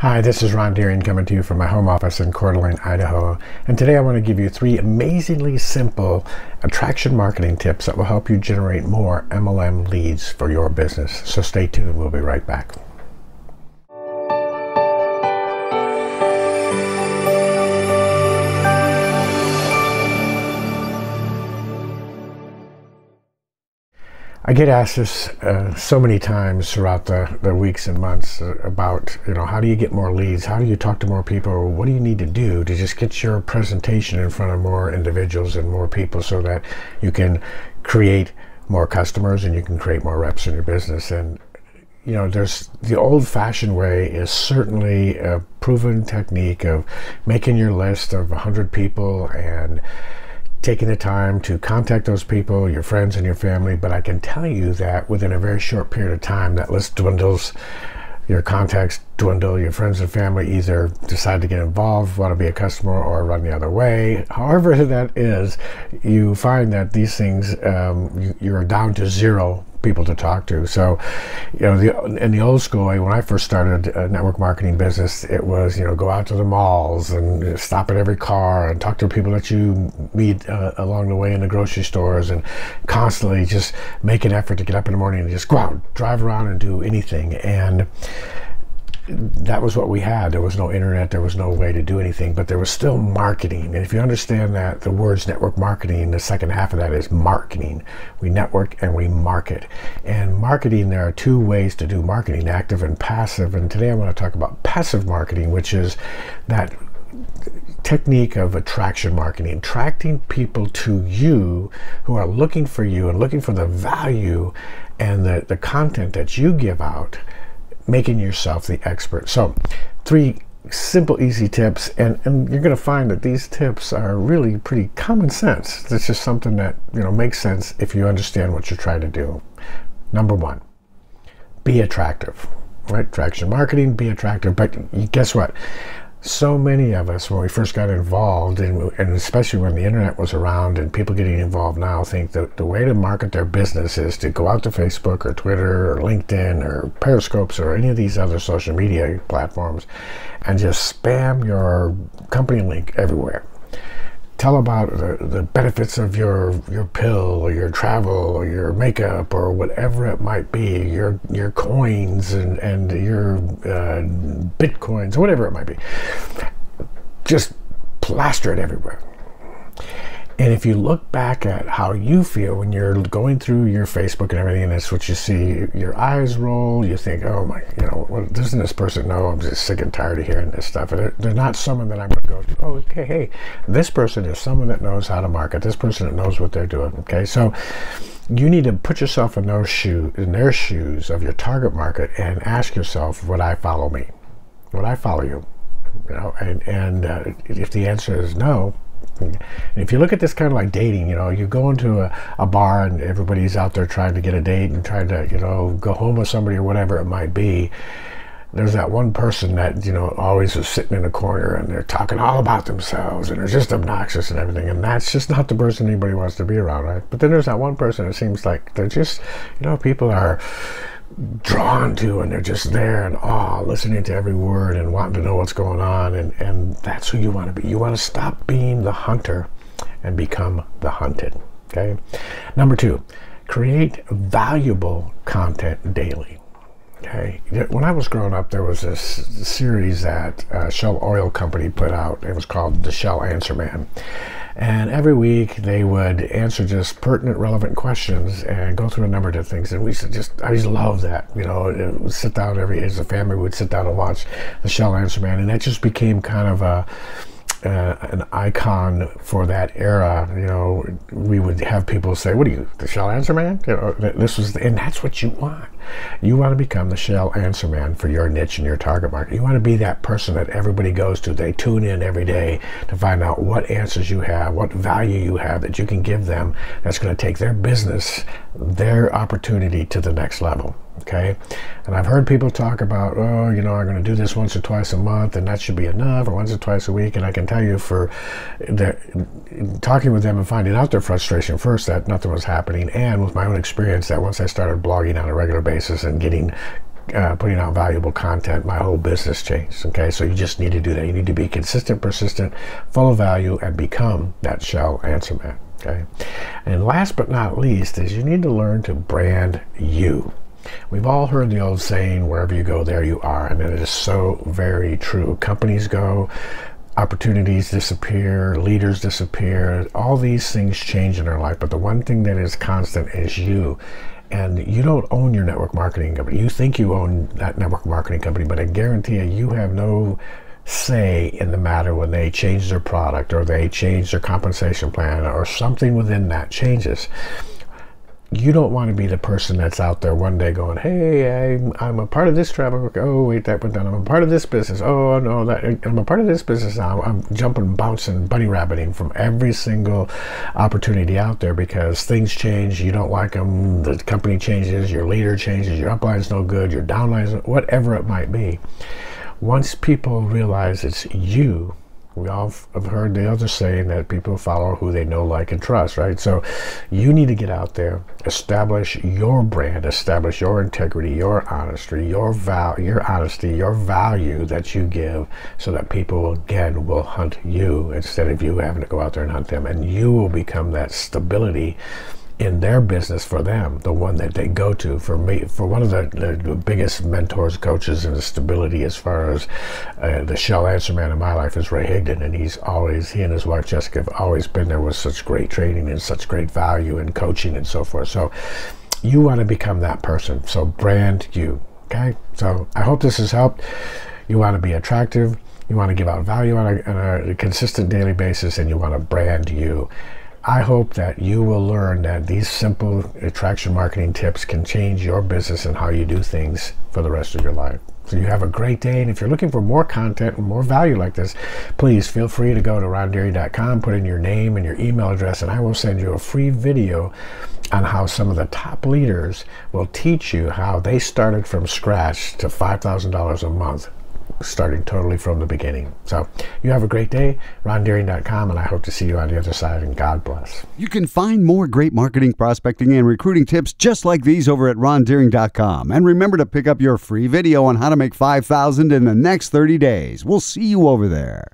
Hi, this is Ron Deering coming to you from my home office in Coeur d'Alene, Idaho. And today I want to give you three amazingly simple attraction marketing tips that will help you generate more MLM leads for your business. So stay tuned, we'll be right back. I get asked this uh, so many times throughout the, the weeks and months uh, about, you know, how do you get more leads? How do you talk to more people? What do you need to do to just get your presentation in front of more individuals and more people so that you can create more customers and you can create more reps in your business? And, you know, there's the old fashioned way is certainly a proven technique of making your list of 100 people and taking the time to contact those people, your friends and your family, but I can tell you that within a very short period of time, that list dwindles, your contacts dwindle, your friends and family either decide to get involved, want to be a customer, or run the other way. However, that is, you find that these things, um, you, you're down to zero people to talk to. So, you know, the, in the old school when I first started a network marketing business, it was, you know, go out to the malls and stop at every car and talk to people that you meet uh, along the way in the grocery stores and constantly just make an effort to get up in the morning and just go out, drive around and do anything. And, that was what we had. There was no internet, there was no way to do anything, but there was still marketing. And if you understand that the words network marketing, the second half of that is marketing. We network and we market. And marketing, there are two ways to do marketing active and passive. And today I want to talk about passive marketing, which is that technique of attraction marketing, attracting people to you who are looking for you and looking for the value and the, the content that you give out making yourself the expert. So, three simple, easy tips, and, and you're going to find that these tips are really pretty common sense. It's just something that you know makes sense if you understand what you're trying to do. Number one, be attractive. Right, traction marketing, be attractive. But guess what? So many of us, when we first got involved, and, and, especially when the internet was around and people getting involved now, think that the way to market their business is to go out to Facebook or Twitter or LinkedIn or Periscopes or any of these other social media platforms and just spam your company link everywhere tell about the, the, benefits of your your pill or your travel or your makeup or whatever it might be, your your coins and and your uh, bitcoins, whatever it might be. Just plaster it everywhere. And if you look back at how you feel when you're going through your Facebook and everything, and that's what you see, your eyes roll, you think, oh my, you know, doesn't this person know I'm just sick and tired of hearing this stuff? They're, they're not someone that I'm going to go to, oh, okay, hey, this person is someone that knows how to market, this person that knows what they're doing, okay? So you need to put yourself in those shoes, in their shoes of your target market and ask yourself, would I follow me? Would I follow you? You know, and, and uh, if the answer is no, and if you look at this kind of like dating, you know, you go into a, a bar and everybody's out there trying to get a date and trying to, you know, go home with somebody or whatever it might be. There's that one person that, you know, always is sitting in a corner and they're talking all about themselves and they're just obnoxious and everything. And that's just not the person anybody wants to be around, right? But then there's that one person that seems like they're just, you know, people are drawn to and they're just there and awe listening to every word and wanting to know what's going on. And, and that's who you want to be. You want to stop being the hunter and become the hunted okay? Number two create valuable content daily okay? When i was growing up there was this series that uh, shell oil company put out. It was called the shell answer man and every week they would answer just pertinent, relevant questions and go through a number of things. And we just, I just love that. You know, sit down every, as a family, we would sit down and watch the Shell Answer Man. And that just became kind of a, uh, an icon for that era. You know, we would have people say, "What are you, the Shell Answer Man?" You know, this was, and that's what you want. You want to become the Shell Answer Man for your niche and your target market. You want to be that person that everybody goes to. They tune in every day to find out what answers you have, what value you have that you can give them. That's going to take their business, their opportunity to the next level okay and i've heard people talk about oh you know i'm going to do this once or twice a month and that should be enough or once or twice a week and i can tell you for talking with them and finding out their frustration first that nothing was happening and with my own experience that once i started blogging on a regular basis and getting uh, putting out valuable content, my whole business changed. Okay, so you just need to do that. You need to be consistent, persistent, full of value, and become that shell answer man. Okay, and last but not least is you need to learn to brand you. We've all heard the old saying, wherever you go, there you are. And it is so very true. Companies go, opportunities disappear, leaders disappear, all these things change in our life. But the one thing that is constant is you. And you don't own your network marketing company. You think you own that network marketing company, but I guarantee you, you have no say in the matter when they change their product or they change their compensation plan or something within that changes you don't want to be the person that's out there one day going, "Hey, I'm, I'm a part of this travel. Oh, wait, that went down. I'm a part of this business. Oh no, that I'm a part of this business now. I'm jumping, bouncing, bunny rabbiting from every single opportunity out there because things change. You don't like them. The company changes. Your leader changes. Your upline's no good. Your downline's whatever it might be. Once people realize it's you we all have heard the other saying that people follow who they know, like, and trust, right? So you need to get out there, establish your brand, establish your integrity, your honesty, your val, your honesty, your value that you give, so that people again will hunt you instead of you having to go out there and hunt them, and you will become that stability in their business for them, the one that they go to. For me, for one of the, the biggest mentors, coaches, and stability as far as uh, the shell answer man in my life is Ray Higdon, and he's always he and his wife Jessica have always been there with such great training and such great value and coaching and so forth. So you want to become that person. So brand you. Okay. So I hope this has helped. You want to be attractive. You want to give out value on a, on a consistent daily basis, and you want to brand you. I hope that you will learn that these simple attraction marketing tips can change your business and how you do things for the rest of your life. So you have a great day. And if you're looking for more content and more value like this, please feel free to go to rondeering.com, put in your name and your email address, and I will send you a free video on how some of the top leaders will teach you how they started from scratch to $5,000 a month starting totally from the beginning. So you have a great day, rondeering.com, and I hope to see you on the other side, and God bless. You can find more great marketing, prospecting, and recruiting tips just like these over at rondeering.com. And remember to pick up your free video on how to make 5000 in the next 30 days. We'll see you over there.